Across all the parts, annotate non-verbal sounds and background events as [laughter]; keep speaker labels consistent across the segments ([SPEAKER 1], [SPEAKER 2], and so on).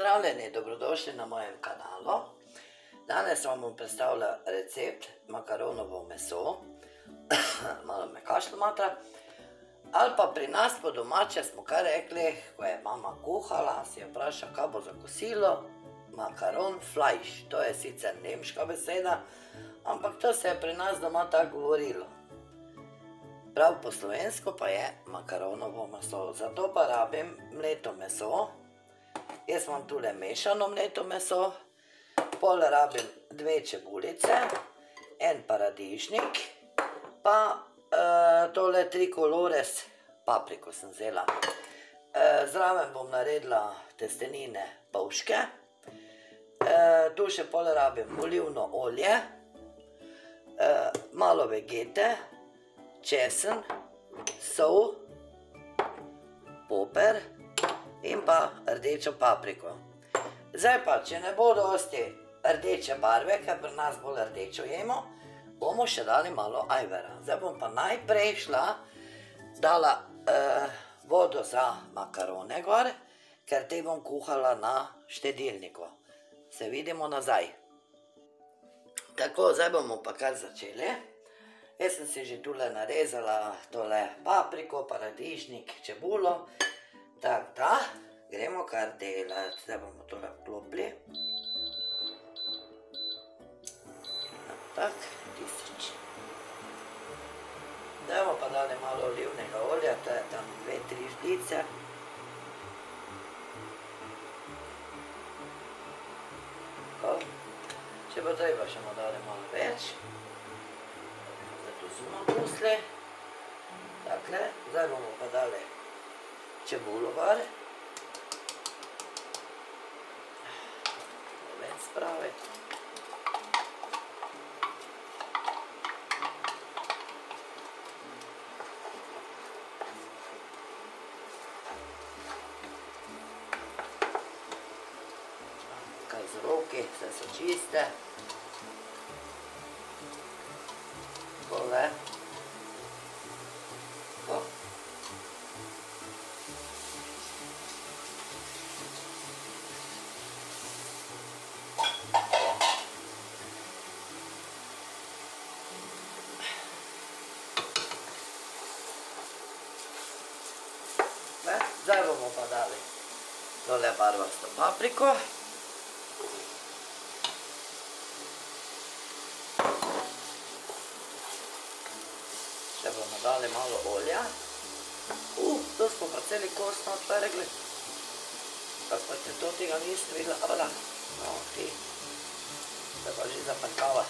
[SPEAKER 1] Pozdravljeni, dobrodošli na mojem kanalu. Danes vam bom predstavila recept makaronovo meso, [coughs] malo me kašlo matra, ali pa pri nas po domače smo kar rekli, ko je mama kuhala, si je vprašal, kaj bo za kosilo, makaron fleisch, to je sicer nemška beseda, ampak to se je pri nas doma tako govorilo. Prav po slovensko pa je makaronovo meso, zato pa rabim mleto meso, Jaz imam tule mešano mleto meso, pol rabim dve čebulice, en paradižnik, pa uh, tole tri kolores papriko sem vzela. Uh, zraven bom naredila testenine pavške, uh, tu še pol rabim olivno olje, uh, malo vegete, česen, sol, poper, in pa rdečo papriko. Zdaj pa, če ne bo dosti rdeče barve, ker pri nas bolj rdečo jemo, bomo še dali malo ajvera. Zdaj bom pa najprej šla, dala uh, vodo za makarone gor, ker te bom kuhala na štedilniku. Se vidimo nazaj. Tako, zdaj bomo pa kar začeli. Jaz sem si že tule narezala tole papriko, paradižnik, čebulo, Tako da, gremo kar delati, zdaj bomo tole vklopili. Tako, tisoč. Zdaj bomo pa dali malo olivnega olja, to je tam dve, tri žlice. Če bo treba, še bomo dali malo več. Zdaj tu smo pusli. Takle, zdaj bomo pa dali čebulo gor. Ven spraviti. Kaj z roki, vse so čiste. Zdaj bomo pa dali tole barvasto papriko. Še bomo dali malo olja. Uh, to smo pa celi kost odprgli. Tako pa če to tega niste videla, ala, no ti, da pa že zaprkava.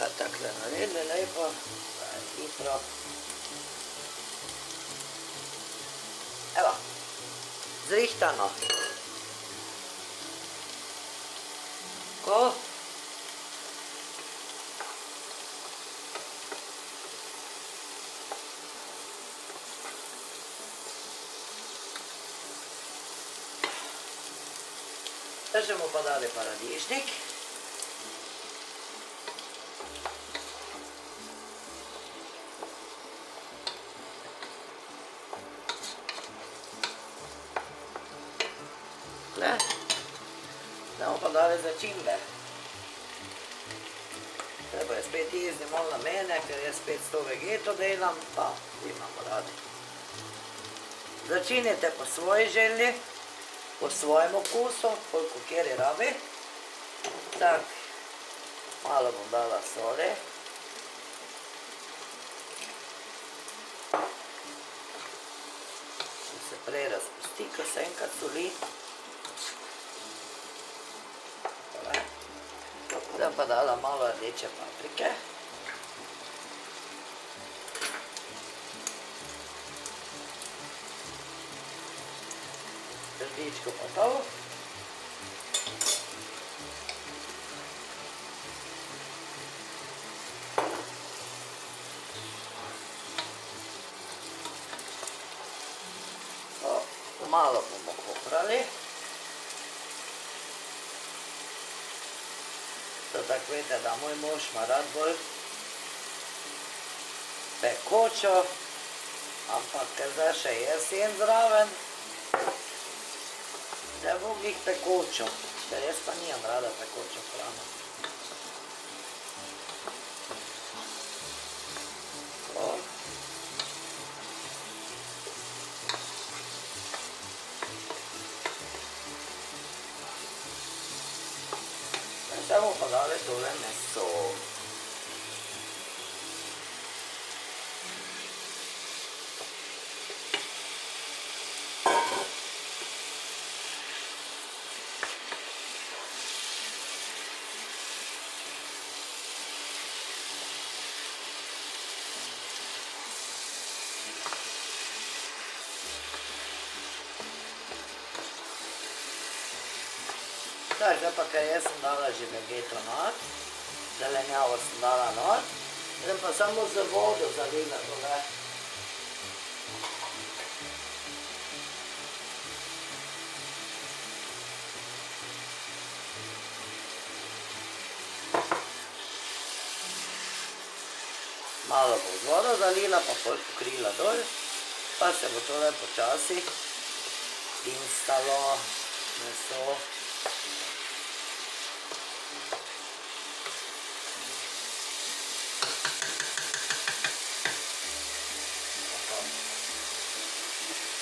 [SPEAKER 1] Kar takle naredili lepo, hitro. Evo, zrihtano. Ko? Zdaj bomo pa dali paradižnik. Ne? Zdaj bomo pa dali začimbe. Treba je spet jezdi malo na mene, ker jaz spet s to vegeto delam, pa imamo radi. Začinite po svoji želji, po svojem okusu, koliko kjeri rabi. Tak, malo bom dala soli. Se prej razpusti, ko se enkrat soli. Zdaj pa dala malo rdeče paprike. Rdičko pa to. Malo bomo poprali. To tako veste, da moj mož ima rad bolj pekočo, ampak ker zdaj še jesen zraven, da bom jih tekočo, ker jaz pa nimam rada tekočo hrano. Zdaj bomo pa dali tole meso. Tako, zdaj pa, ker jaz sem dala že vegeto not, zelenjavo sem dala not, zdaj pa samo z vodo zalila tole. Malo bo z vodo zalila, pa pol pokrila dol, pa se bo tole počasi instalo meso.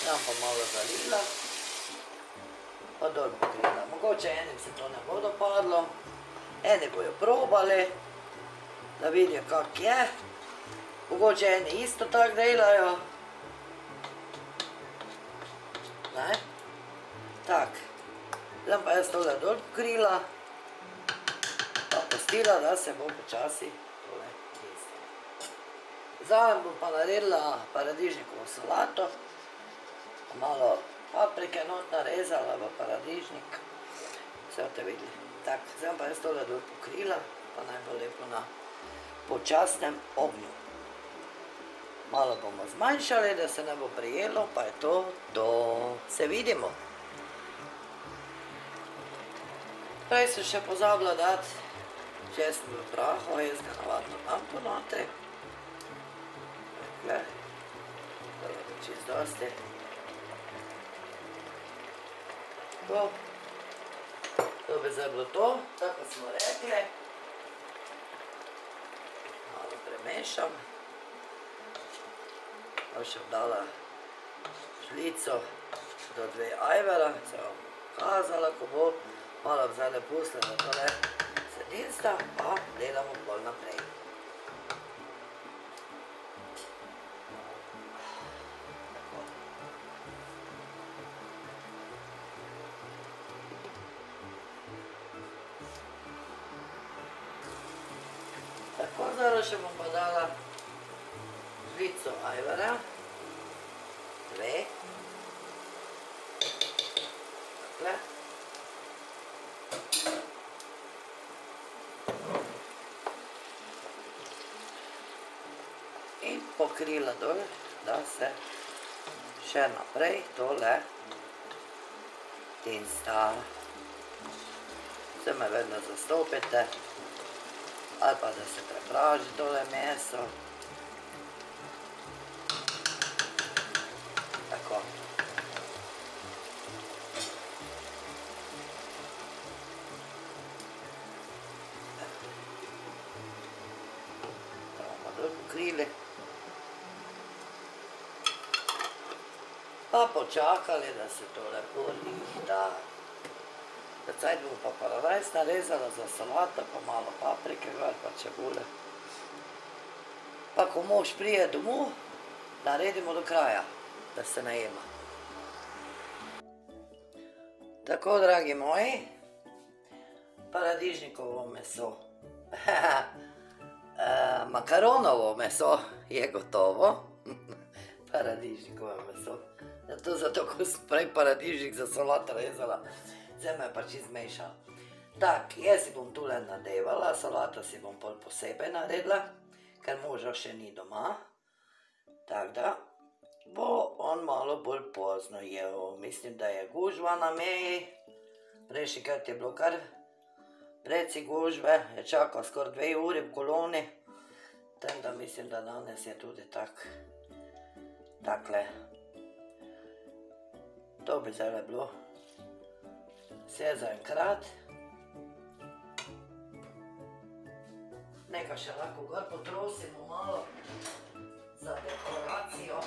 [SPEAKER 1] Tam pa malo zalila, pa dol pokrila. Mogoče enim se to ne bo dopadlo, eni bojo probali, da vidijo, kak je. Mogoče eni isto tako delajo. Ne? Tak. Zdaj pa jaz tole dol pokrila, pa pustila, da se bo počasi tole jesti. Zdaj bom pa naredila paradižnikovo solato, malo paprike not narezala v paradižnik, vse boste videli. Tak, zdaj pa jaz tole dol pokrila, pa naj bo lepo na počasnem ognju. Malo bomo zmanjšali, da se ne bo prijelo, pa je to to. Se vidimo. Prej sem še pozabila dati česen v prahu, jaz ga navadno dam po notri. Takle, da je čist dosti. To. To bi zdaj bilo to, tako smo rekli. Malo premešam. Pa še dala žlico do dve ajvera, se vam kazala, ko bo. Malo zdaj pustila, da tole sedinsta, pa delamo bolj naprej. Žlico ajvara, dve, takle. In pokrila dol, da se še naprej tole tinsta. Se me vedno zastopite, ali pa da se prepraži tole meso. Pokrili. Pa počakali, da se to lepo rihta. Zdaj bomo pa paradajz narezala za solato, pa malo paprike, pa čebule. Pa ko mož prije domov, naredimo do kraja, da se najema. Tako, dragi moji, paradižnikovo meso. [laughs] Eh, Makaronovo meso je gotovo. [laughs] Paradižnikovo meso. Zato, zato, ko sem prej paradižnik za solato rezala, zdaj me je pač izmešala. Tak, jaz si bom tule nadevala, solato si bom pol posebej naredila, ker moža še ni doma. Tako da bo on malo bolj pozno jedel. Mislim, da je gužva na meji. Prejšnjikrat je bilo kar preci gužve, je čakal skoraj dve uri v koloni. Tako da mislim, da danes je tudi tak, takle. To bi zdaj bilo Vse za enkrat. Nekaj še lahko gor potrosimo malo za dekoracijo,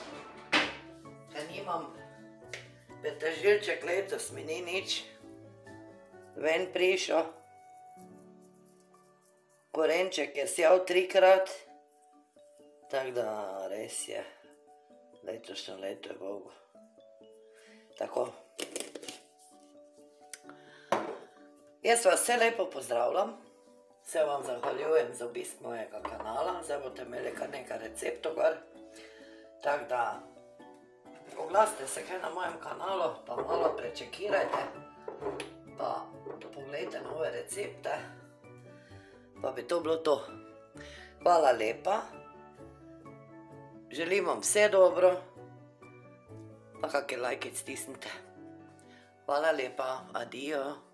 [SPEAKER 1] ker nimam petežilček letos, mi ni nič ven prišel. Korenček je sjal trikrat, tako da res je, letošnjo leto je Bogu. Tako. Jaz vas vse lepo pozdravljam, se vam zahvaljujem za obisk mojega kanala, zdaj boste imeli kar nekaj receptov gor. Tako da, oglasite se kaj na mojem kanalu, pa malo prečekirajte, pa pogledajte nove recepte, pa bi to bilo to. Hvala lepa, želim vam vse dobro, pa kakšen lajkic stisnite. Hvala lepa, adijo.